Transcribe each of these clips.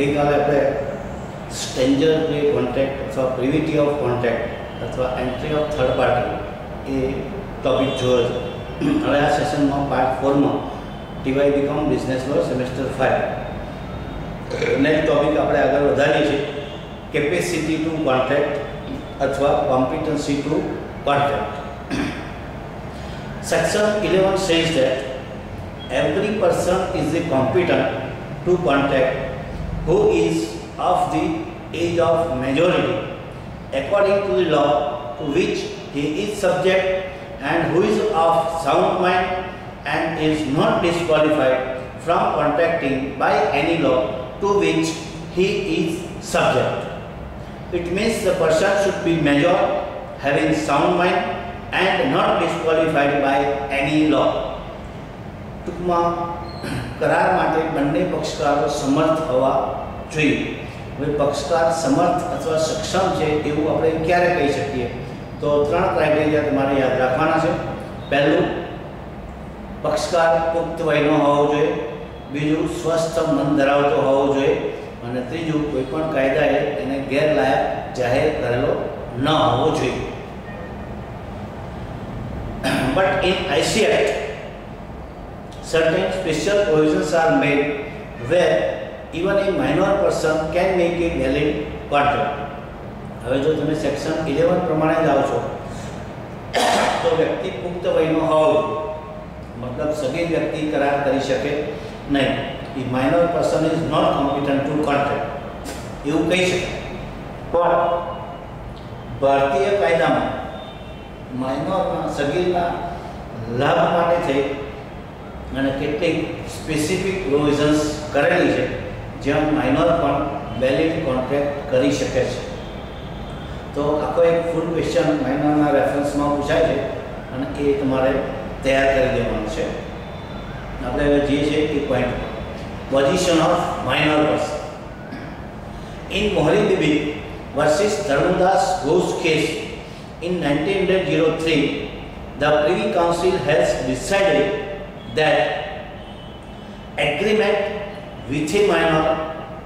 ગઈકાલે આપણે સ્ટ્રેન્જર જે કોન્ટ્રાક્ટ અથવા પ્રિવિટી ઓફ કોન્ટ્રાક્ટ અથવા એન્ટ્રી ઓફ થર્ડ પાર્ટી એ ટોપિક જોયો હતો હવે આ સેશનમાં part ફોરમાં TY BCom business law semester five next topic આપણે આગળ વધારીએ છીએ કેપેસિટી ટુ કોન્ટ્રાક્ટ અથવા competency to contract Section 11 says that every person is a competent to contract who is of the age of majority according to the law to which he is subject and who is of sound mind and is not disqualified from contracting by any law to which he is subject. It means the person should be major, having sound mind and not disqualified by any law. Tukma કરાર માટે બંને પક્ષકારો સમર્થ હોવા જોઈએ હવે પક્ષકાર સમર્થ અથવા સક્ષમ છે એવું આપણે ક્યારે કહી શકીએ તો ત્રણ ક્રાઇટેરિયા તમારે યાદ રાખવાના છે પહેલું પક્ષકાર પુખ્ત વયનો હોવો જોઈએ બીજું સ્વસ્થ મન ધરાવતો હોવો જોઈએ અને ત્રીજું કોઈ પણ કાયદાએ એને ગેરલાયક જાહેર કરેલો ન હોવો જોઈએ but in IC Act, certain special provisions are made where even a minor person can make a valid contract. હવે જો તમે સેક્શન ઇલેવન પ્રમાણે જાઓ છો તો વ્યક્તિ પુખ્ત વયનો હોવો મતલબ સગી વ્યક્તિ કરાર કરી શકે નહીં a minor person is not competent to contract એવું કહી શકાય પણ ભારતીય કાયદામાં માઇનોરના સગીરના લાભ માટે થઈ અને કેટલીક સ્પેસિફિક પ્રોવિઝન્સ કરેલી છે જ્યાં માઇનોર પણ વેલિડ કોન્ટ્રાક્ટ કરી શકે છે તો આખો એક ફૂલ ક્વેશ્ચન માઇનોરના રેફરન્સમાં પૂછાય છે અને એ તમારે તૈયાર કરી દેવાનું છે આપણે હવે જે છે એ point position of minor person in Mohori Bibi versus Dharmodas Ghose case In 1903, the Privy Council has decided that agreement with a minor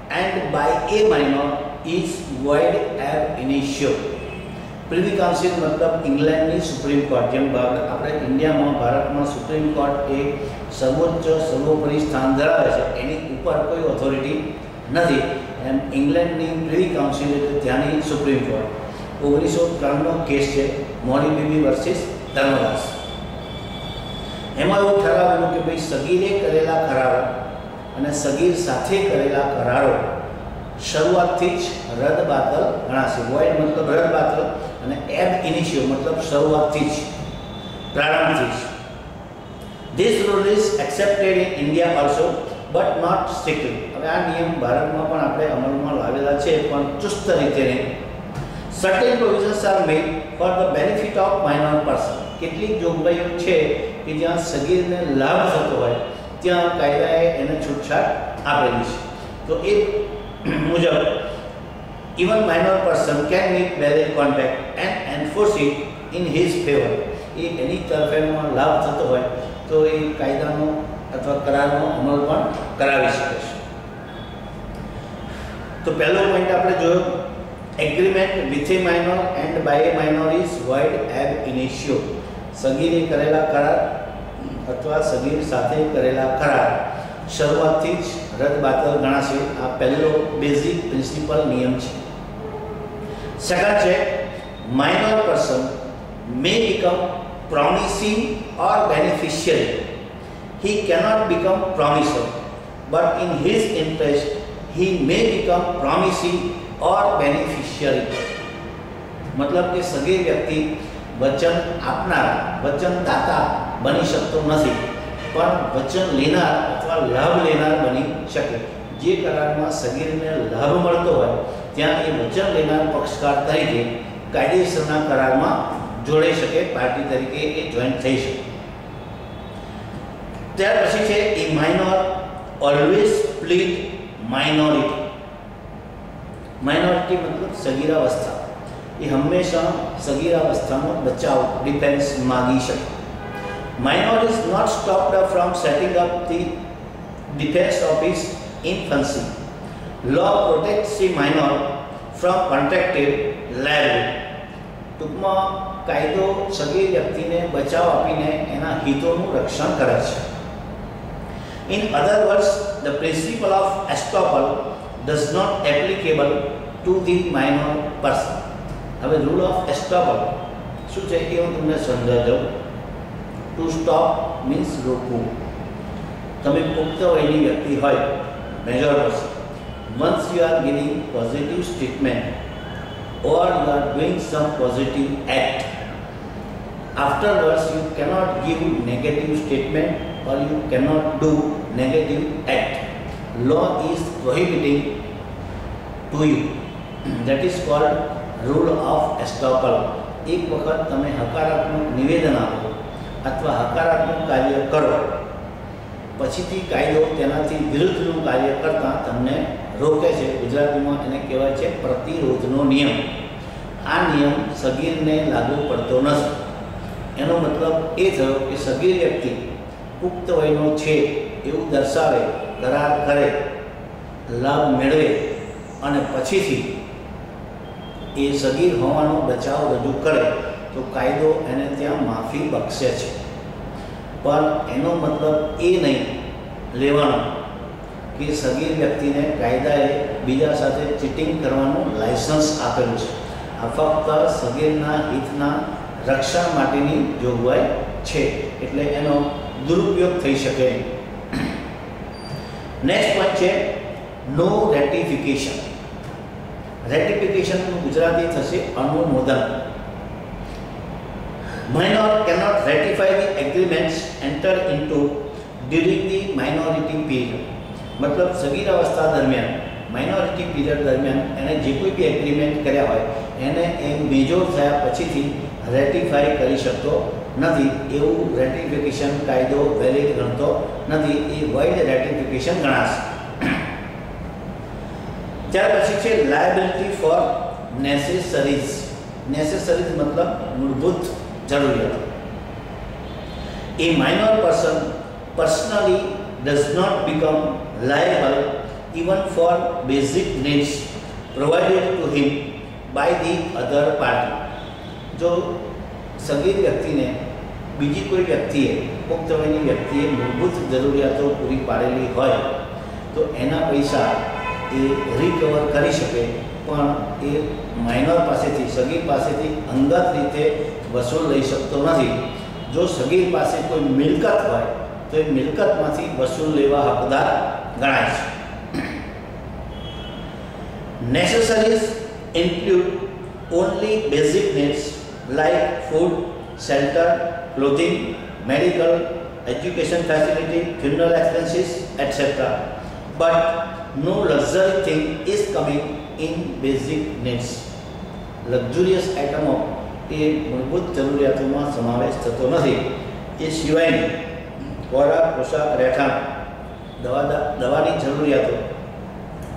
and by a minor is void ab initio. Privy council મતલબ ઇંગ્લેન્ડની supreme court જેમ આપણે ઇન્ડિયામાં ભારતમાં supreme court એ સર્વોચ્ચ, સર્વોપરી સ્થાન ધરાવે છે, એની ઉપર કોઈ ઓથોરિટી નથી. એમ ઇંગ્લેન્ડની પ્રિવી કાઉન્સિલ એટલે ત્યાંની સુપ્રીમ કોર્ટ ઓગણીસો ત્રણનો કેસ છે મોરી બીબી વર્સિસ ધર્મદાસ. એમાં એવું ઠરાવેલું કે ભાઈ સગીરે કરેલા કરારો અને સગીર સાથે કરેલા કરારો શરૂઆતથી જ રદ બાતલ ગણાશે. વોઇડ મતલબ રદ બાતલ અને એબ ઇનિશિયો મતલબ શરૂઆતથી જ, પ્રારંભથી જ. This rule is accepted in India also but not strictly હવે આ નિયમ ભારતમાં પણ આપણે અમલમાં લાવેલા છે, પણ ચુસ્ત રીતે નહીં. Certain provisions are made for the benefit of minor person કેટલીક જોગવાઈઓ છે કે જ્યાં સગીરને લાભ થતો હોય ત્યાં કાયદાએ એને છૂટછાટ આપેલી છે તો એ મુજબ even minor person can make valid contract and enforce it in his favour એ એની તરફેણમાં લાભ થતો હોય તો એ કાયદાનો અથવા કરારનો અમલ પણ કરાવી શકે છે તો પહેલો પોઈન્ટ આપણે જોયો agreement with a minor and by a minor is void ab initio સગીરે કરેલા કરાર અથવા સગીર સાથે કરેલા કરાર શરૂઆતથી જ રદ બાતલ ગણાશે આ પહેલો બેઝિક પ્રિન્સિપલ નિયમ છે સેકન્ડ છે minor person may become promising or beneficiary he cannot become promiser but in his interest he may become promising or beneficiary મતલબ કે સગીર વ્યક્તિ વચન આપનાર વચનદાતા બની શકતો નથી પણ વચન લેનાર અથવા લાભ લેનાર બની શકે જે કરારમાં સગીરને લાભ મળતો હોય ત્યાં એ વચન લેનાર પક્ષકાર તરીકે કાયદેસરના કરારમાં જોડાઈ શકે પાર્ટી તરીકે એ જોઈન્ટ થઈ શકે ત્યાર પછી છે a minor always plead minority minority મતલબ સગીરાવસ્થા એ હંમેશા સગીરાવસ્થાનો બચાવ ડિફેન્સ માગી શકે. Minor is not stopped from setting up the defense of his infancy law protects the minor from contracted liability. ટૂંકમાં કાયદો સગીર વ્યક્તિને બચાવ આપીને એના હિતોનું રક્ષણ કરે છે. In other words the principle of estoppel does not applicable to the minor person હવે રૂલ ઓફ એસ્ટોપલ શું છે એ હું તમને સમજાવું ટુ સ્ટોપ મીન્સ રોકવું તમે પુખ્ત વયની વ્યક્તિ હોય major person once you are giving positive statement or you are doing some positive act afterwards you cannot give negative statement or you cannot do negative act law is prohibiting to you that is called rule of estoppel એક વખત તમે હકારાત્મક નિવેદન આપો અથવા હકારાત્મક કાર્ય કરો. પછીથી કાયદો તેનાથી વિરુદ્ધનું કાર્ય કરતાં તમને રોકે છે. ગુજરાતીમાં એને કહેવાય છે પ્રતિરોધનો નિયમ. આ નિયમ સગીરને લાગુ પડતો નથી. એનો મતલબ એ થયો કે સગીર વ્યક્તિ પુખ્ત વયનો છે એવું દર્શાવે, કરાર કરે, લાભ મેળવે અને પછીથી એ સગીર હોવાનો બચાવ રજૂ કરે, તો કાયદો એને ત્યાં માફી બક્ષે છે. પણ એનો મતલબ એ નહીં લેવાનો કે સગીર વ્યક્તિને કાયદાએ બીજા સાથે ચીટિંગ કરવાનું લાયસન્સ આપેલું છે. આ ફક્ત સગીરના હિતના રક્ષણ માટેની જોગવાઈ છે, એટલે એનો દુરુપયોગ થઈ શકે નેક્સ્ટ પોઈન્ટ છે નો રેટિફિકેશન રેટિફિકેશનનું ગુજરાતી થશે અનુમોદન minor cannot ratify the agreements entered into during the minority period મતલબ સગીર અવસ્થા દરમિયાન માઇનોરિટી પીરિયડ દરમિયાન એને જે કોઈ બી એગ્રીમેન્ટ કર્યા હોય એને એ મેજોર થયા પછીથી રેટિફાઈ કરી શકતો નથી એવું રેટિફિકેશન કાયદો વેલિડ ગણતો નથી એ વાઇડ રેટિફિકેશન ગણાશે ત્યાર પછી છે લાયબિલિટી ફોર નેસેસરીઝ નેસેસરીઝ મતલબ મૂળભૂત જરૂરિયાતો A minor person personally does not become liable even for basic needs provided to him by the other party. જો સગીર વ્યક્તિને બીજી કોઈ વ્યક્તિએ પુખ્ત વયની વ્યક્તિએ મૂળભૂત જરૂરિયાતો પૂરી પાડેલી હોય તો એના પૈસા એ રિકવર કરી શકે પણ એ માઇનર પાસેથી સગીર પાસેથી અંગત રીતે વસૂલ લઈ શકતો નથી જો સગીર પાસે કોઈ મિલકત હોય તો એ મિલકતમાંથી વસૂલ લેવા હકદાર ગણાય છે Necessaries include only basic needs like food, shelter, clothing, medical, education facility, funeral expenses, etc. But no luxury thing is coming in basic needs. Luxurious આઇટમો એ મૂળભૂત જરૂરિયાતોમાં સમાવેશ થતો નથી એ સિવાયની ખોરાક પોશાક, રહેઠાણ, દવા, દવાની જરૂરિયાતો,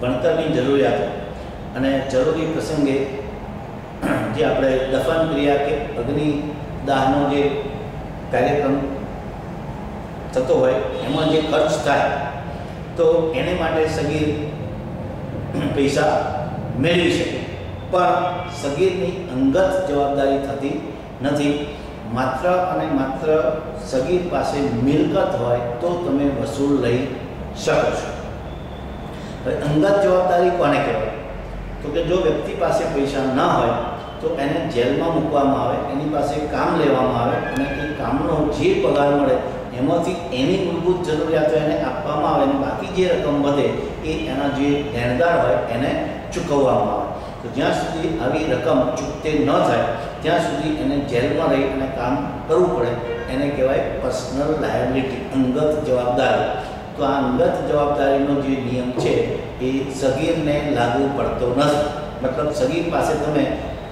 ભણતરની જરૂરિયાતો અને જરૂરી પ્રસંગે જે આપણે દફન ક્રિયા કે અગ્નિ દાહનો જે કાર્યક્રમ થતો હોય, એમાં જે ખર્ચ થાય તો એને માટે સગીર પૈસા મેળવી શકે પણ સગીરની અંગત જવાબદારી થતી નથી માત્ર અને માત્ર સગીર પાસે મિલકત હોય તો તમે વસૂલ લઈ શકો છો હવે અંગત જવાબદારી કોને કહેવાય તો કે જો વ્યક્તિ પાસે પૈસા ના હોય તો એને જેલમાં મૂકવામાં આવે એની પાસે કામ લેવામાં આવે અને એ કામનો જે પગાર મળે એમાંથી એની મૂળભૂત જરૂરિયાતો એને આપવામાં આવે અને બાકી જે રકમ વધે એ એના જે દેણદાર હોય એને ચૂકવવામાં આવે. તો જ્યાં સુધી આવી રકમ ચૂકતે ન થાય, ત્યાં સુધી એને જેલમાં રહી અને કામ કરવું પડે, એને કહેવાય પર્સનલ લાયબિલિટી અંગત જવાબદારી. તો આ અંગત જવાબદારીનો જે નિયમ છે એ સગીરને લાગુ પડતો નથી. મતલબ સગીર પાસે તમે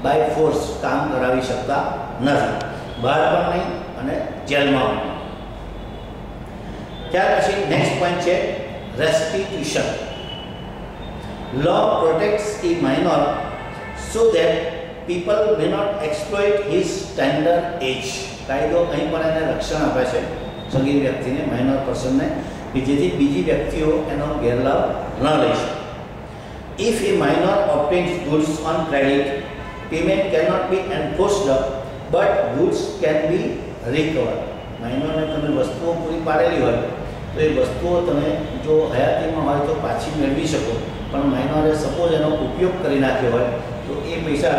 બાય ફોર્સ કામ કરાવી શકતા નથી. બહાર પણ નહીં અને જેલમાં પણ ત્યાર પછી નેક્સ્ટ પોઈન્ટ છે રેસ્ટિટ્યુશન law protects a minor so that people may not exploit his tender age કાયદો અહીં પણ એને રક્ષણ આપે છે સગીર વ્યક્તિને માઇનર પર્સનને કે જેથી બીજી વ્યક્તિઓ એનો ગેરલાભ ન લઈ શકે If a minor obtains goods on credit, payment cannot be enforced, but goods can be recovered. માઇનરને તમે વસ્તુઓ પૂરી પાડેલી હોય તો એ વસ્તુઓ તમે જો હયાતીમાં હોય તો પાછી મેળવી શકો પણ માઇનરે સપોઝ એનો ઉપયોગ કરી નાખ્યો હોય તો એ પૈસા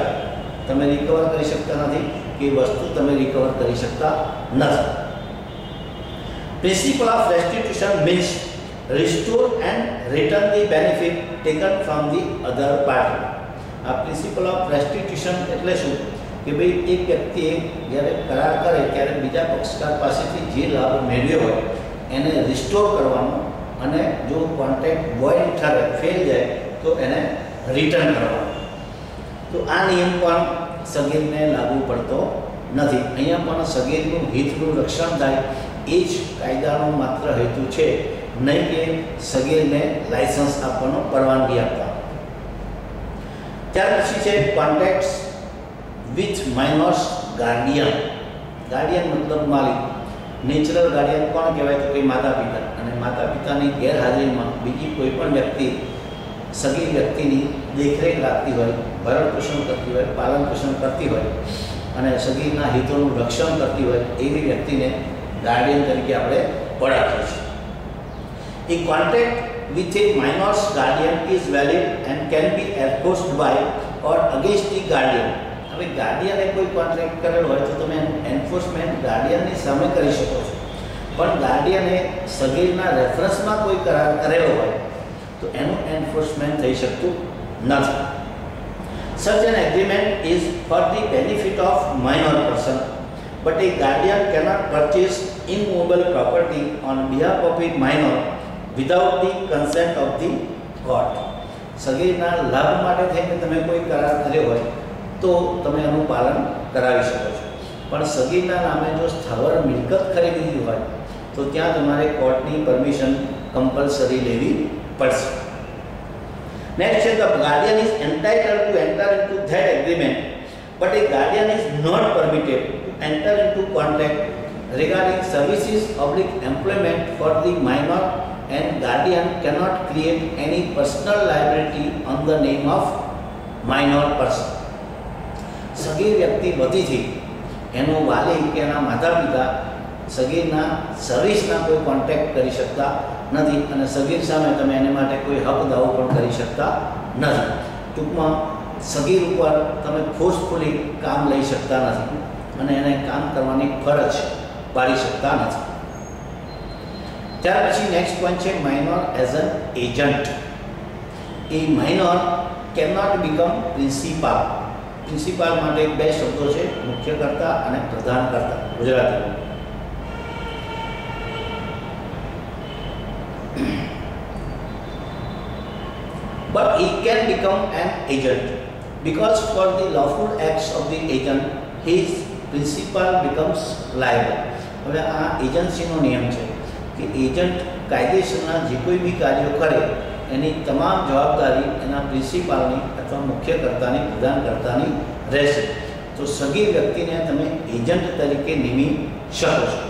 તમે રિકવર કરી શકતા નથી કે વસ્તુ તમે રિકવર કરી શકતા નથી principle of restitution means restore and return the benefit taken from the other party આ પ્રિન્સિપલ ઓફ રેસ્ટિટ્યુશન એટલે શું કે ભાઈ એક વ્યક્તિએ જ્યારે કરાર કરે ત્યારે બીજા પક્ષકાર પાસેથી જે લાભ મેળવ્યો હોય એને રિસ્ટોર કરવાનો અને જો કોન્ટેક્ટ વોઇડ ઠરે ફેલ જાય, તો એને રિટર્ન કરવાનો. તો આ નિયમ પણ સગીરને લાગુ પડતો નથી. અહીંયા પણ સગીરનું હિતનું રક્ષણ થાય, એ જ કાયદાનો માત્ર હેતુ છે નહીં કે સગીરને લાયસન્સ આપવાનો પરવાનગી આપવા ત્યાર પછી છે contacts with minors guardian guardian મતલબ માલિક. નેચરલ ગાર્ડિયન કોણ કહેવાય તો કે માતા પિતા અને માતા પિતાની ગેરહાજરીમાં બીજી કોઈ પણ વ્યક્તિ સગીર વ્યક્તિની દેખરેખ રાખતી હોય ભરણ પોષણ કરતી હોય પાલન પોષણ કરતી હોય અને સગીરના હિતોનું રક્ષણ કરતી હોય એવી વ્યક્તિને ગાર્ડિયન તરીકે આપણે ઓળખીએ છીએ A contract with a minor's guardian is valid and can be enforced by or against the guardian. હવે ગાર્ડિયને કોઈ કોન્ટ્રાક્ટ કરેલો હોય તો તમે એનું એન્ફોર્સમેન્ટ ગાર્ડિયનની સામે કરી શકો છો પણ ગાર્ડિયને સગીરના રેફરન્સમાં કોઈ કરાર કરેલો હોય તો એનું એન્ફોર્સમેન્ટ થઈ શકતું નથી Such an agreement is for the benefit of minor person, but a guardian cannot purchase immovable property on behalf of a minor without the consent of the court. સગીરના લાભ માટે થઈને તમે કોઈ કરાર કર્યો હોય તો તમે એનું પાલન કરાવી શકો છો પણ સગીરના નામે જો સ્થાવર મિલકત ખરીદી હોય તો ત્યાં તમારે કોર્ટની પરમિશન કમ્પલસરી લેવી પડશે Next is the guardian is entitled to enter into that agreement, but a guardian is not permitted to enter into contract regarding services oblique employment for the minor and guardian cannot create any personal liability on the name of minor person. સગીર વ્યક્તિ વતીથી એનો વાલી કે એના માતા પિતા સગીરના સર્વિસના કોઈ contact કરી શકતા નથી અને સગીર સામે તમે એને માટે કોઈ હક દાવો પણ કરી શકતા નથી ટૂંકમાં સગીર ઉપર તમે ફોર્સફુલી કામ લઈ શકતા નથી અને એને કામ કરવાની ફરજ પાડી શકતા નથી ત્યાર પછી નેક્સ્ટ પોઈન્ટ છે minor as an agent a minor can not become principal principal માટે બે શબ્દો છે મુખ્ય કરતા અને પ્રધાન કરતા ગુજરાતીમાં but he can become an agent because for the lawful acts of the agent his principal becomes liable હવે આ એજન્સીનો નિયમ છે કે એજન્ટ કાયદેસરના જે કોઈ બી કાર્યો કરે એની તમામ જવાબદારી એના પ્રિન્સિપાલની અથવા મુખ્યકર્તાની પ્રધાનકર્તાની રહેશે તો સગીર વ્યક્તિને તમે એજન્ટ તરીકે નિમી શકો છો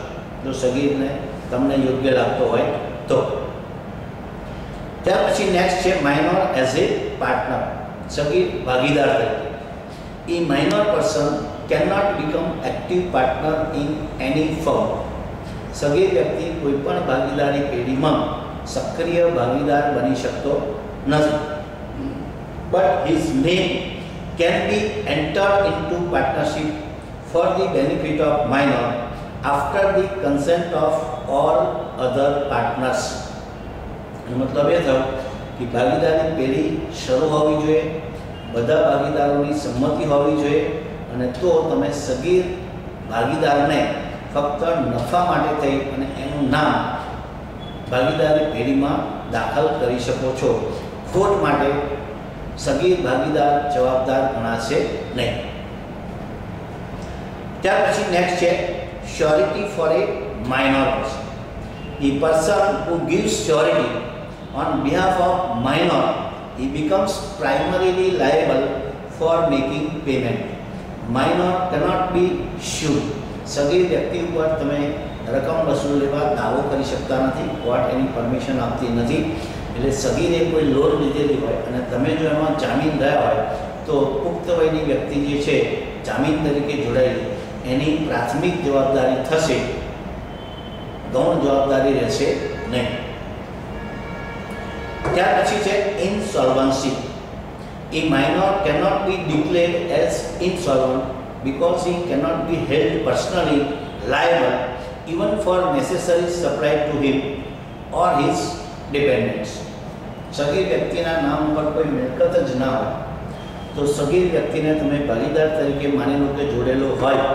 જો સગીરને તમને યોગ્ય લાગતો હોય તો ત્યાર પછી નેક્સ્ટ છે માઇનોર એઝ એ પાર્ટનર સગીર ભાગીદાર તરીકે a minor person can not become active partner in any firm સગીર વ્યક્તિ કોઈ પણ ભાગીદારી પેઢીમાં સક્રિય ભાગીદાર બની શકતો નથી but his name can be enter into partnership for the benefit of minor after the consent of all other partners એનો મતલબ એ થયો કે ભાગીદારી પેઢી શરૂ હોવી જોઈએ બધા ભાગીદારોની સંમતિ હોવી જોઈએ અને તો તમે સગીર ભાગીદારને ફક્ત નફા માટે થઈ અને એનું નામ ભાગીદારી પેઢીમાં દાખલ કરી શકો છો ખોટ માટે સગીર ભાગીદાર જવાબદાર ગણાશે નહીં ત્યાર પછી નેક્સ્ટ છે surety for a minor person a person who gives surety on behalf of minor he becomes primarily liable for making payment minor cannot be sued સગીર વ્યક્તિ ઉપર તમે રકમ વસૂલ લેવા દાવો કરી શકતા નથી કોર્ટ એની પરમિશન આપતી નથી એટલે સગીરે કોઈ લોન લીધેલી હોય અને તમે જો એમાં જામીન રહ્યા હોય તો પુખ્ત વયની વ્યક્તિ જે છે જામીન તરીકે જોડાયેલી એની પ્રાથમિક જવાબદારી થશે ગૌણ જવાબદારી રહેશે નહીં ત્યાર પછી છે insolvency A minor cannot be declared as insolvent because he cannot be held personally liable even for necessaries supplied to him or his dependents. સગીર વ્યક્તિના નામ ઉપર કોઈ મિલકત જ ના હોય તો સગીર વ્યક્તિને તમે ભાગીદાર તરીકે માની લો કે જોડેલો હોય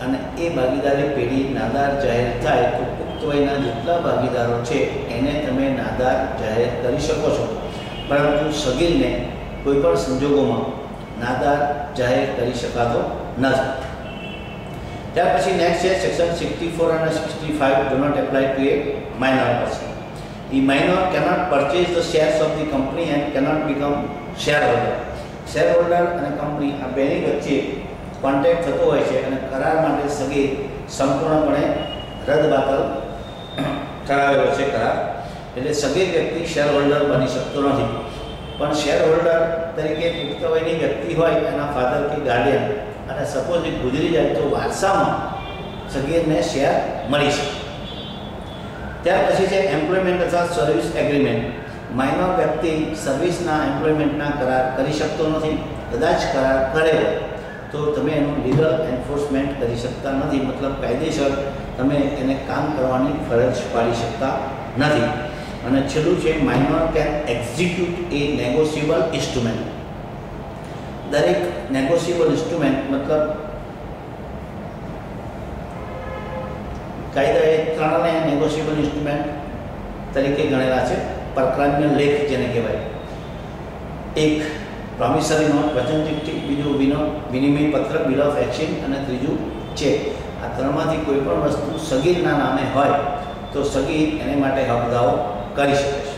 અને એ ભાગીદારી પેઢી નાદાર જાહેર થાય તો પુખ્ત વયના જેટલા ભાગીદારો છે એને તમે નાદાર જાહેર કરી શકો છો પરંતુ સગીરને કોઈ પણ સંજોગોમાં નાદાર જાહેર કરી શકાતો નથી ત્યાર પછી નેક્સ્ટ છે સેક્શન સિક્સટી ફોર અને sixty five do not apply to a minor person The minor cannot purchase the shares of the company and cannot become shareholder. Holder અને કંપની આ બેની વચ્ચે કોન્ટેક્ટ થતો હોય છે અને કરાર માટે સગી સંપૂર્ણપણે રદબાતલ કરાવેલો છે કરાર. એટલે સગી વ્યક્તિ શેર હોલ્ડર બની શકતો નથી. પણ શેર હોલ્ડર તરીકે પુખ્ત વયની વ્યક્તિ હોય એના ફાધર કે ગાર્ડિયન અને સપોઝ એ ગુજરી જાય તો વારસામાં સગીરને શેર મળી શકે. ત્યાર પછી છે એમ્પ્લોયમેન્ટ અથવા સર્વિસ એગ્રીમેન્ટ માઇનર વ્યક્તિ સર્વિસના એમ્પ્લોયમેન્ટના કરાર કરી શકતો નથી, કદાચ કરાર કરે તો તમે એનું લીગલ એન્ફોર્સમેન્ટ કરી શકતા નથી, મતલબ કાયદેસર તમે એને કામ કરવાની ફરજ પાડી શકતા નથી. અને છેલ્લું છે minor can execute a negotiable instrument દરેક નેગોશિયેબલ ઇન્સ્ટ્રુમેન્ટ મતલબ કાયદાએ ત્રણને નેગોશિયેબલ ઇન્સ્ટ્રુમેન્ટ તરીકે ગણેલા છે. પરક્રામ્ય લેખ જેને કહેવાય. એક પ્રોમિસરી નોટ વચન ચિઠ્ઠી, બીજું વિનો, વિનિમય પત્ર બિલ ઓફ એક્સચેન્જ અને ત્રીજું ચેક આ ત્રણમાંથી કોઈ પણ વસ્તુ સગીરના નામે હોય તો સગીર એને માટે હકદાઓ કરી શકે છે.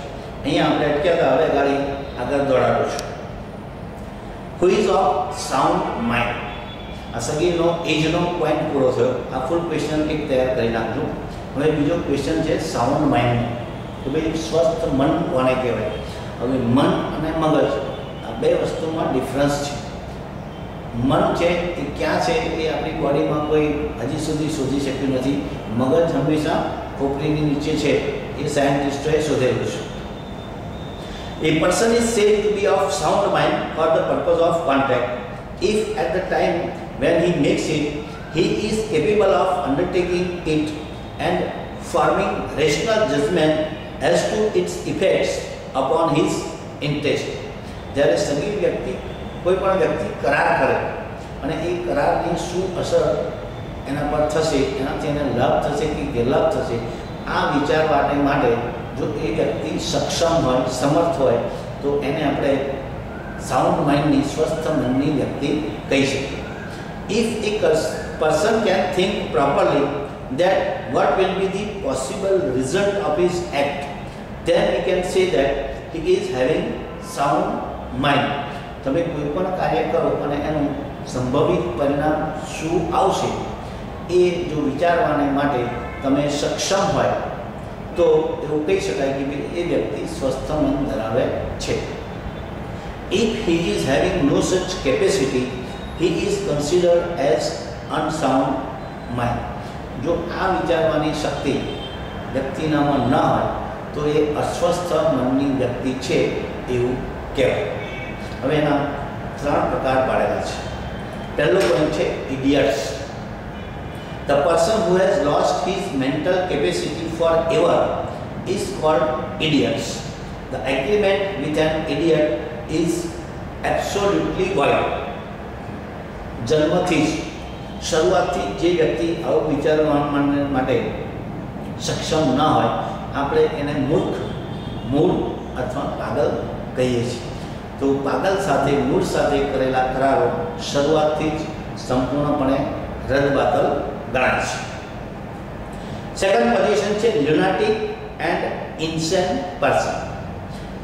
અહીંયા આપણે અટક્યા હતા, હવે ગાડી આગળ દોડાડું છું. who is of sound mind આ સગીરનો એજનો પોઈન્ટ પૂરો થયો આ ફૂલ ક્વેશ્ચન એક તૈયાર કરી નાખજો હવે બીજો ક્વેશ્ચન છે સાઉન્ડ માઇન્ડ કે ભાઈ સ્વસ્થ મન કોને કહેવાય હવે મન અને મગજ આ બે વસ્તુમાં ડિફરન્સ છે મન છે એ ક્યાં છે એ આપણી બોડીમાં કોઈ હજી સુધી શોધી શક્યું નથી મગજ હંમેશા ખોપરીની નીચે છે એ સાયન્ટિસ્ટોએ શોધેલું છે A person is said to be of sound mind for the purpose of contract if at the time when he makes it he is capable of undertaking it and forming rational judgment as to its effects upon his interest જ્યારે સગીર વ્યક્તિ કોઈ પણ વ્યક્તિ કરાર કરે અને એ કરારની શું અસર એના પર થશે એનાથી એને લાભ થશે કે ગેરલાભ થશે આ વિચારવાને માટે જો એ વ્યક્તિ સક્ષમ હોય સમર્થ હોય તો એને આપણે સાઉન્ડ માઇન્ડની સ્વસ્થ મનની વ્યક્તિ કહી શકીએ if a person can think properly that what will be the possible result of his act then we can say that he is having sound mind તમે કોઈ પણ કાર્ય કરો અને એનું સંભવિત પરિણામ શું આવશે એ જો વિચારવાને માટે તમે સક્ષમ હોય તો એવું કહી શકાય કે ભાઈ એ વ્યક્તિ સ્વસ્થ મન ધરાવે છે if he is having no such capacity he is considered as unsound mind જો આ વિચારવાની શક્તિ વ્યક્તિનામાં ન હોય તો એ અસ્વસ્થ મનની વ્યક્તિ છે એવું કહેવાય હવે એના ત્રણ પ્રકાર પાડેલા છે પહેલો પોઈન્ટ છે idiots the person who has lost his mental capacity ever is called idiots the agreement with an idiot is absolutely void જન્મથી જ, શરૂઆતથી જે વ્યક્તિ આવું વિચારવા માટે સક્ષમ ન હોય, આપણે એને મૂર્ખ, મૂળ અથવા પાગલ કહીએ છીએ. તો પાગલ સાથે, મૂળ સાથે કરેલા કરારો શરૂઆતથી જ સંપૂર્ણપણે રદબાતલ ગણાય છે. સેકન્ડ પોઝિશન છે lunatic and insane person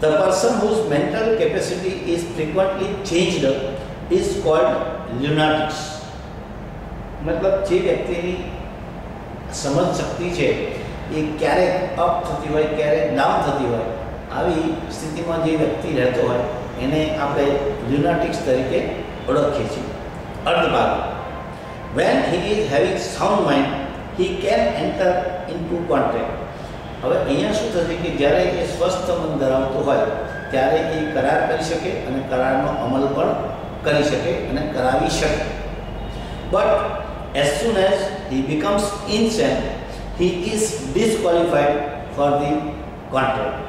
the person whose mental capacity is frequently changed is called lunatics મતલબ જે વ્યક્તિની સમજ શક્તિ છે એ ક્યારેક અપ થતી હોય ક્યારેક ડાઉન થતી હોય આવી સ્થિતિમાં જે વ્યક્તિ રહેતો હોય એને આપણે લ્યુનાટિક્સ તરીકે ઓળખીએ છીએ અર્ધભાગ when he is having sound mind he can enter into contract હવે અહીંયા શું થશે કે જ્યારે એ સ્વસ્થ મન ધરાવતો હોય ત્યારે એ કરાર કરી શકે અને કરારનો અમલ પણ કરી શકે અને કરાવી શકે but as soon as he becomes insane he is disqualified for the contract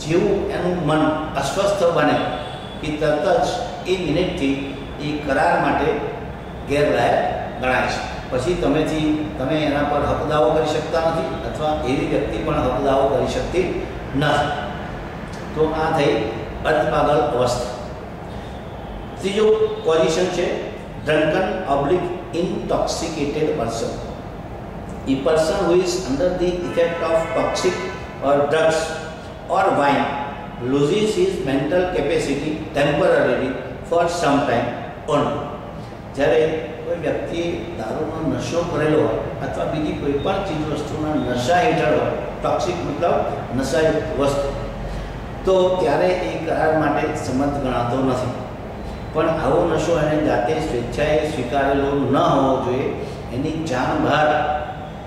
જેવું એનું મન અસ્વસ્થ બને કે તરત જ એ મિનિટથી એ કરાર માટે ગેરલાયક ગણાય છે પછી તમેથી તમે એના પર હક દાવો કરી શકતા નથી અથવા એવી વ્યક્તિ પણ હક દાવો કરી શકતી નથી તો આ થઈ અર્ધપાગલ અવસ્થા ત્રીજો પોઝિશન છે drunken oblique intoxicated person a person who is under the effect of toxic or drugs or wine loses his mental capacity temporarily for some time only જ્યારે કોઈ વ્યક્તિ દારૂનો નશો કરેલો હોય અથવા બીજી કોઈ પણ ચીજ વસ્તુના નશા હેઠળ હોય ટોક્સિક મતલબ નશાયુક્ત વસ્તુ. તો ત્યારે એ કરાર માટે સમર્થ ગણાતો નથી. પણ આવો નશો એને જાતે સ્વેચ્છાએ સ્વીકારેલો ન હોવો જોઈએ. એની જાણ બહાર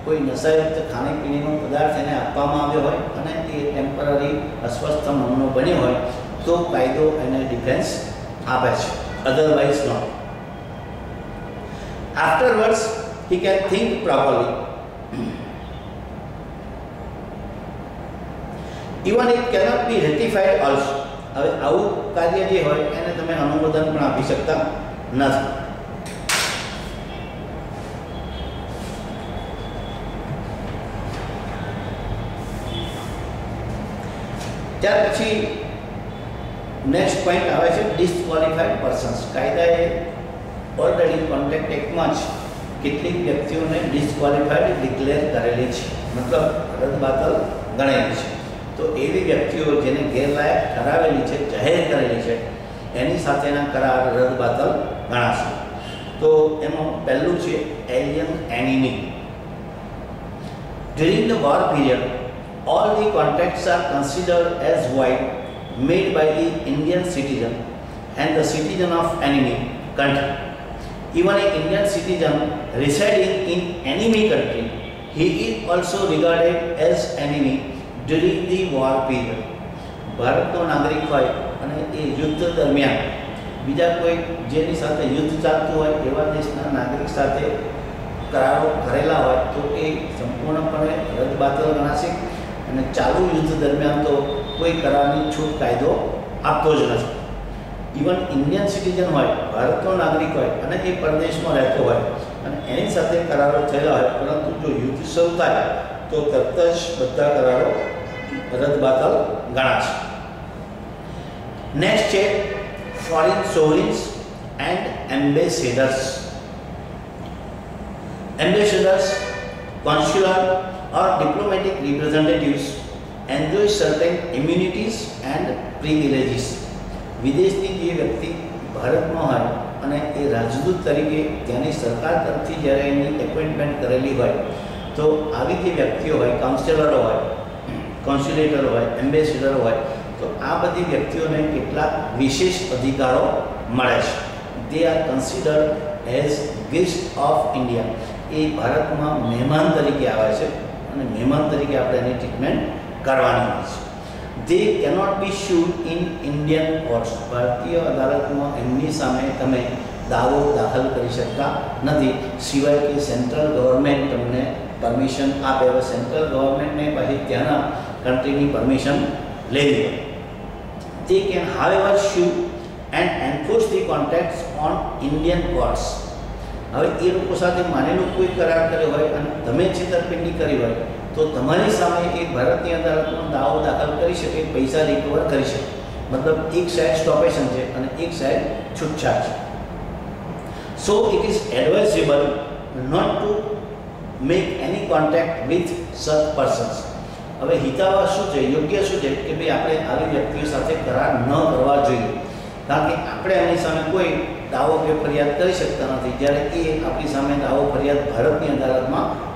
કોઈ નશાયુક્ત ખાણીપીણીનો પદાર્થ એને આપવામાં આવ્યો હોય અને એ ટેમ્પરરી અસ્વસ્થ મનનો બન્યો હોય, તો કાયદો એને ડિફેન્સ આપે છે. Otherwise not afterwards he can think properly even it cannot be rectified also હવે આવું કાર્ય જે હોય એને તમે અનુમોદન પણ આપી શકતા નથી ત્યાર પછી નેક્સ્ટ પોઈન્ટ આવે છે ડિસ્ક્વોલિફાઈડ પર્સન્સ કાયદાએ ઓલરેડી કોન્ટ્રાક્ટ એક્ટમાં જ કેટલીક વ્યક્તિઓને ડિસ્ક્વોલિફાઈડ ડિક્લેર કરેલી છે. મતલબ રદબાતલ ગણેલી છે. તો એવી વ્યક્તિઓ જેને ગેરલાયક ઠરાવેલી છે, જાહેર કરેલી છે, એની સાથેના કરાર રદબાતલ ગણાશે. તો એમાં પહેલું છે alien enemy during the war period all the contracts are considered as void, made by the Indian citizen and the citizen of enemy country. Even an Indian citizen residing in enemy country, he is also regarded as enemy during the war period. ભારતનો નાગરિક હોય અને એ યુદ્ધ દરમિયાન બીજા કોઈ જેની સાથે યુદ્ધ ચાલતું હોય એવા દેશના નાગરિક સાથે કરારો કરેલા હોય તો એ સંપૂર્ણપણે રદબાતલ ગણાશે અને ચાલુ યુદ્ધ દરમિયાન તો કોઈ કરારની છૂટ કાયદો આપતો જ નથી ઇવન ઇન્ડિયન સિટીઝન હોય ભારતનો નાગરિક હોય અને એ પરદેશમાં રહેતો હોય અને એની સાથે કરારો થયેલા હોય પરંતુ જો યુદ્ધ શરૂ થાય તો તરત જ બધા કરારો રદબાતલ ગણાશે નેક્સ્ટ છે foreign sovereigns and ambassadors ambassadors consular or diplomatic representatives enjoy certain immunities and privileges. વિદેશની જે વ્યક્તિ ભારતમાં હોય અને એ રાજદૂત તરીકે ત્યાંની સરકાર તરફથી જ્યારે એની એપોઇન્ટમેન્ટ કરેલી હોય, તો આવી જે વ્યક્તિઓ હોય કાઉન્સેલરો હોય કોન્સ્યુલેટર હોય એમ્બેસેડર હોય, તો આ બધી વ્યક્તિઓને કેટલાક વિશેષ અધિકારો મળે છે. They are considered as guest of India એ ભારતમાં મહેમાન તરીકે આવે છે અને મહેમાન તરીકે આપણે એની ટ્રીટમેન્ટ કરવાની હોય છે. they cannot be sued in Indian courts ભારતીય અદાલતમાં એમની સામે તમે દાવો દાખલ કરી શકતા નથી સિવાય કે સેન્ટ્રલ ગવર્મેન્ટ તમને પરમિશન આપે હવે સેન્ટ્રલ ગવર્મેન્ટને પછી ત્યાંના કન્ટ્રીની પરમિશન લેવી હોય તે can however sue and enforce the contacts on Indian courts હવે એ લોકો સાથે માનેલો કોઈ કરાર કર્યો હોય અને તમે છેતરપિંડી કરી હોય તો તમારી સામે એક ભારતની અદાલતમાં દાવો દાખલ કરી શકે પૈસા રિકવર કરી શકે મતલબ એક સાઈડ સ્ટોપેશન છે અને એક સાઈડ છૂટછાટ છે so it is advisable not to make any contact with such persons હવે હિતાવહ શું છે યોગ્ય શું છે કે ભાઈ આપણે આવી વ્યક્તિઓ સાથે કરાર ન કરવા જોઈએ કારણ કે આપણે એની સામે કોઈ દાવો કે ફરિયાદ કરી શકતા નથી જ્યારે એ આપણી સામે દાવો ફરિયાદ ભારતની અદાલતમાં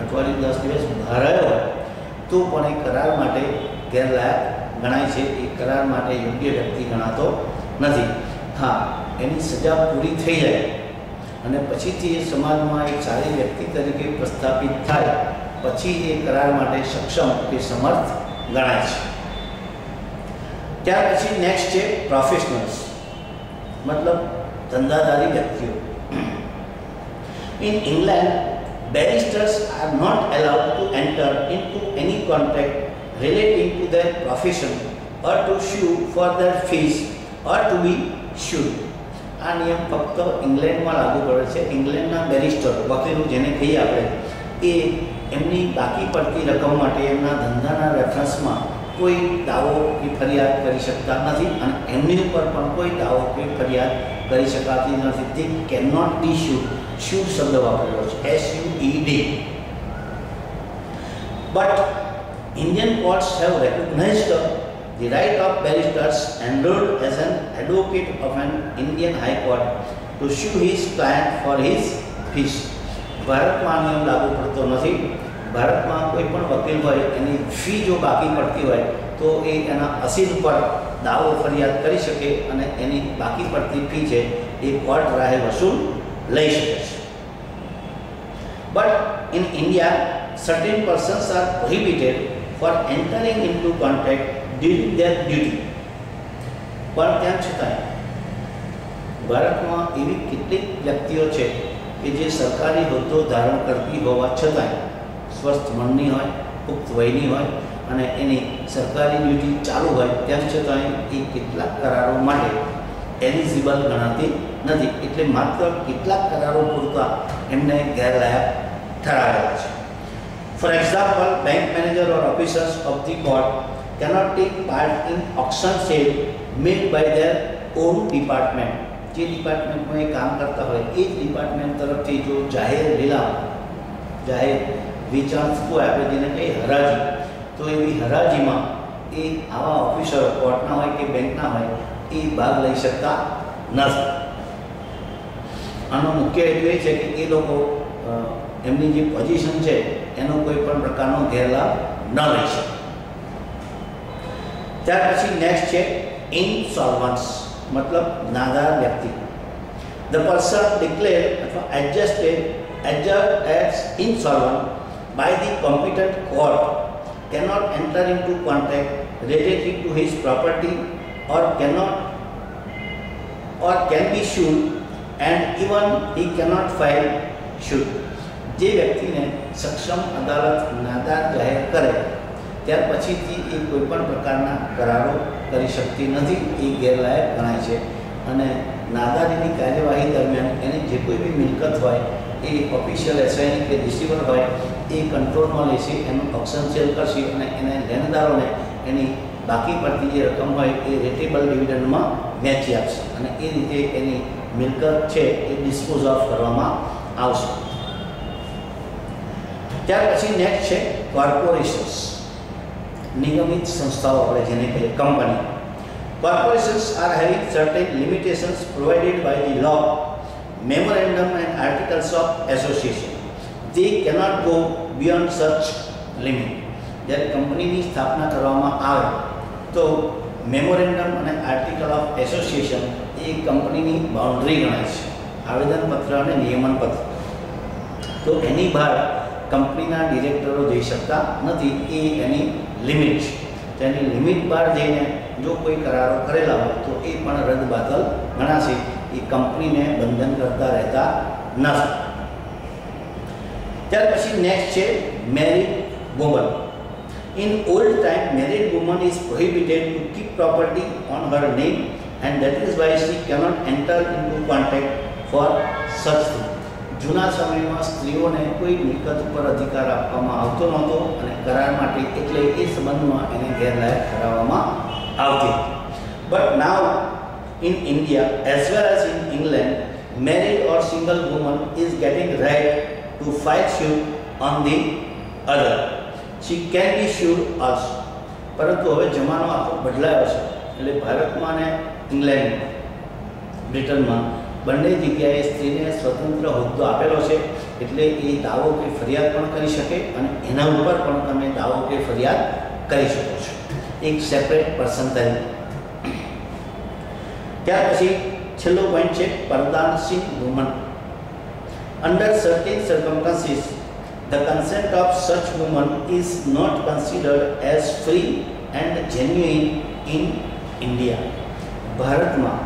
અઠવાડિયું દસ દિવસ બહાર આવ્યો તો પણ એ કરાર માટે ગેરલાયક ગણાય છે. એ કરાર માટે યોગ્ય વ્યક્તિ ગણાતો નથી. હા, એની સજા પૂરી થઈ જાય અને પછીથી એ સમાજમાં એક સારી વ્યક્તિ તરીકે પ્રસ્થાપિત થાય, પછી એ કરાર માટે સક્ષમ કે સમર્થ ગણાય છે. ત્યાર પછી નેક્સ્ટ છે પ્રોફેશનલ્સ મતલબ ધંધાદારી વ્યક્તિઓ. In England barristers are not allowed to enter into any contract relating to their profession or to sue for their fees or to be sued. આ નિયમ ફક્ત ઇંગ્લેન્ડમાં લાગુ પડે છે. ઇંગ્લેન્ડના બેરિસ્ટર વકીલો જેને કહીએ આપણે, એ એમની બાકી પડતી રકમ માટે એમના ધંધાના રેફરન્સમાં કોઈ દાવો કે ફરિયાદ કરી શકતા નથી અને એમની ઉપર પણ કોઈ દાવો કે ફરિયાદ કરી શકાતી નથી. તે કેન નોટ બી શ્યુડ શ્યુડ શબ્દ વાપરેલો છે. S U E D but Indian courts have recognised the right of barristers enrolled as an advocate of an Indian High Court to sue his client for his fees. ભારતમાં નિયમ લાગુ પડતો નથી. ભારતમાં કોઈ પણ વકીલ હોય, એની ફી જો બાકી પડતી હોય, તો એ એના અસીલ પર દાવો ફરિયાદ કરી શકે અને એની બાકી પડતી ફી છે એ કોર્ટ રાહે વસૂલ લઈ શકે છે. In India certain persons are prohibited for entering into contact during their duty પણ ત્યાં છતાંય, ભારતમાં એવી કેટલીક વ્યક્તિઓ છે કે જે સરકારી હોદ્દો ધારણ કરતી હોવા છતાંય સ્વસ્થ મનની હોય, પુખ્ત વયની હોય અને એની સરકારી ડ્યુટી ચાલુ હોય તેમ છતાંય એ કેટલાક કરારો માટે એલિજિબલ ગણાતી નથી એટલે માત્ર કેટલાક કરારો પૂરતા એમને ગેરલાયક ઠરાવેલા છે for example bank manager or officers of the court cannot take part in auction sale made by their own department જે ડિપાર્ટમેન્ટમાં એ કામ કરતા હોય એ જ ડિપાર્ટમેન્ટ તરફથી જો જાહેર લીલામ જાહેર વેચાણ થતું હોય આપણે જેને કહીએ હરાજી તો એવી હરાજીમાં એ આવા ઓફિસરો કોર્ટના હોય કે બેંકના હોય એ ભાગ લઈ શકતા નથી આનો મુખ્ય હેતુ એ છે કે એ લોકો એમની જે પોઝિશન છે એનો કોઈ પણ પ્રકારનો ગેરલાભ ન લઈ શકે ત્યાર પછી નેક્સ્ટ છે ઇનસોલ્વન્સ મતલબ નાદાર વ્યક્તિ ધ પર્સન ડિક્લેર અથવા adjusted adjust as insolvent by the competent court cannot enter into contact relating to his property or cannot or can be sued and even he cannot file suit જે વ્યક્તિને સક્ષમ અદાલત નાદાર જાહેર કરે, ત્યાર પછીથી એ કોઈપણ પ્રકારના કરારો કરી શકતી નથી. એ ગેરલાયક ગણાય છે. અને નાદારીની કાર્યવાહી દરમિયાન એની જે કોઈ બી મિલકત હોય, એ ઓફિશિયલ એસઆઈની કે રિસીવર હોય, એ કંટ્રોલમાં લેશે, એનું ઓપ્શન સેલ કરશે અને એને લેણદારોને એની બાકી પડતી જે રકમ હોય, એ રેટેબલ ડિવિડન્ડમાં વહેંચી આપશે. અને એ રીતે એની મિલકત છે એ ડિસ્પોઝ ઓફ કરવામાં આવશે ત્યાર પછી નેક્સ્ટ છે કોર્પોરેશન્સ નિગમિત સંસ્થાઓ આપણે જેને કહીએ company corporations are having certain limitations provided by the law memorandum and articles of association they cannot go beyond such limit જ્યારે કંપનીની સ્થાપના કરવામાં આવે તો મેમોરેન્ડમ અને આર્ટિકલ ઓફ એસોસિએશન એ કંપનીની બાઉન્ડ્રી ગણાય છે. આવેદનપત્ર અને નિયમનપત્ર. તો એની બહાર કંપનીના ડિરેક્ટરો જઈ શકતા નથી, એ એની લિમિટ છે. તેની લિમિટ બહાર જઈને જો કોઈ કરારો કરેલા હોય, તો એ પણ રદ બાતલ ગણાશે. એ કંપનીને બંધન કરતા રહેતા નથી. ત્યાર પછી નેક્સ્ટ છે married woman In old time married woman is prohibited to keep property on her name and that is why she cannot enter into contact for such thing જૂના સમયમાં સ્ત્રીઓને કોઈ મિલકત ઉપર અધિકાર આપવામાં આવતો નહોતો અને કરાર માટે એટલે એ સંબંધમાં એને ગેરલાયક ઠરાવવામાં આવતી but now in India as well as in England married or single woman is getting right to file suit on the other. She can be sued also. પરંતુ હવે જમાનો આખો બદલાયો છે. એટલે ભારતમાં ને ઇંગ્લેન્ડમાં, બ્રિટનમાં બંને જગ્યાએ સ્ત્રીને સ્વતંત્ર હોદ્દો આપેલો છે. એટલે એ દાવો કે ફરિયાદ પણ કરી શકે અને એના ઉપર પણ તમે દાવો કે ફરિયાદ કરી શકો છો. એક સેપરેટ પર્સન તરીકે. ત્યાર પછી છેલ્લો પોઈન્ટ છે પરદાનસિંહ woman under certain circumstances the consent of such woman is not considered as free and genuine in India. ભારતમાં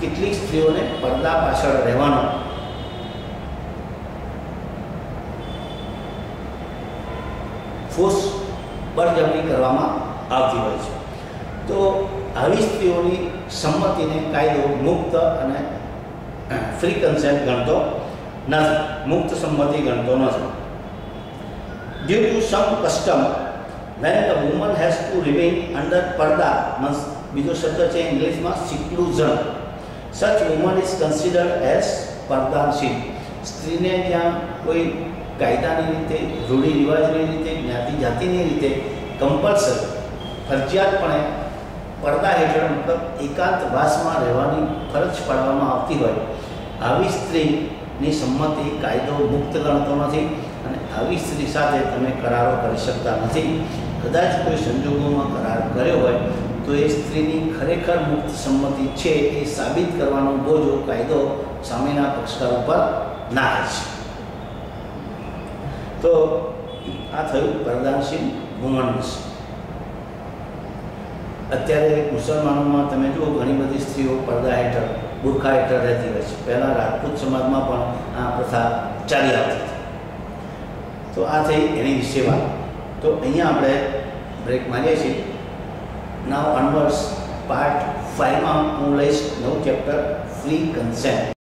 કેટલીક સ્ત્રીઓને પડદા પાછળ રહેવાનો ફોર્સ બળજબરી કરવામાં આવતી હોય છે તો આવી સ્ત્રીઓની સંમતિને કાયદો મુક્ત અને ફ્રી કન્સેન્ટ ગણતો નથી મુક્ત સંમતિ ગણતો નથી. Due to some custom when the woman has to remain under purdah means બીજો શબ્દ છે ઇંગ્લિશમાં seclusion such woman is considered as પડદાશીલ સ્ત્રીને ત્યાં કોઈ કાયદાની રીતે, રૂઢિ રિવાજની રીતે, જ્ઞાતિ જાતિની રીતે કમ્પલસરી ફરજિયાતપણે પડદા હેઠળ મતલબ એકાંતવાસમાં રહેવાની ફરજ પાડવામાં આવતી હોય. આવી સ્ત્રીની સંમતિ કાયદો મુક્ત ગણતો નથી અને આવી સ્ત્રી સાથે તમે કરારો કરી શકતા નથી. કદાચ કોઈ સંજોગોમાં કરાર કર્યો હોય તો એ સ્ત્રીની ખરેખર મુક્ત સંમતિ છે એ સાબિત કરવાનો બોજો કાયદો સામેના પક્ષકાર ઉપર નાખે છે. તો આ થયું પ્રદાનશીલ વુમન વિશે. અત્યારે મુસલમાનોમાં તમે જુઓ ઘણી બધી સ્ત્રીઓ પડદા હેઠળ બુરખા હેઠળ રહેતી હોય છે. પહેલાં રાજપૂત સમાજમાં પણ આ પ્રથા ચાલી આવતી હતી. તો આ થઈ એની વિશે વાત. તો અહીંયા આપણે બ્રેક મારીએ છીએ. નાવ અનવર્સ પાર્ટ ફાઇવમાં હું લઈશ નવું ચેપ્ટર ફ્રી કન્સેન્ટ